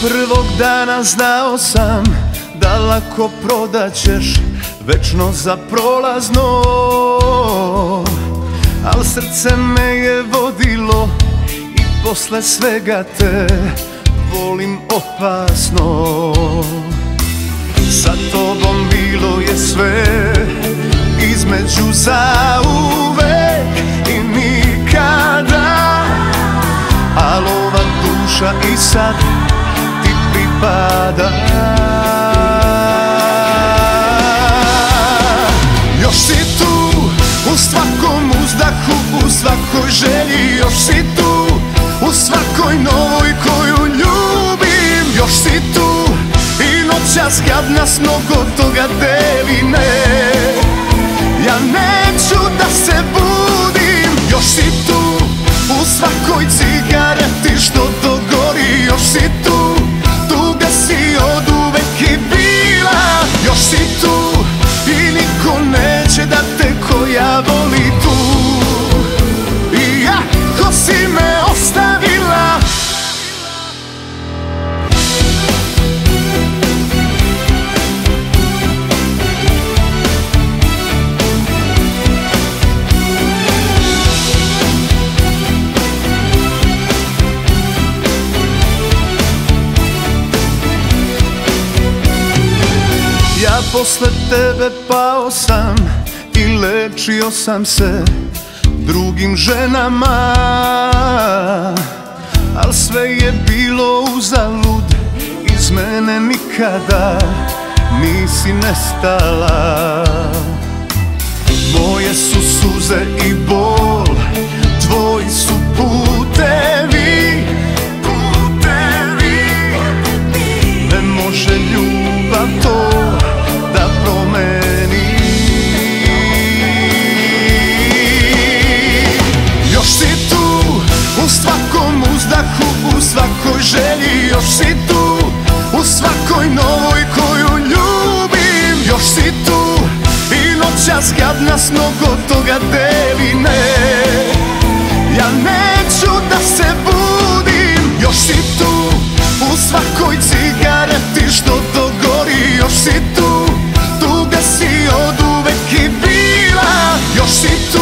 prvog dana znao sam da lako prodaćeš večno za prolazno. Al srce me je vodilo i posle svega te volim opasno. Sa tobom bilo je sve između zauvek i nikada. Al ova duša i sad pripada Još si tu u svakom uzdahu, u svakoj želji Još si tu u svakoj novoj koju ljubim. Još si tu i noćas kad nas mnogo toga deli ne Ja neću Posle tebe pao sam i lečio sam se drugim ženama. Al sve je bilo uzalud, iz mene nikada nisi nestala. Moje su suze i bol, tvoji su putevi Putevi. Ne može ljubav to promeni. Još si tu u svakom uzdahu, u svakoj želji. Još si tu u svakoj novoj koju ljubim. Još si tu i noćas kad nas mnogo toga deli ne. Ja neću da se si